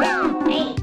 Hey.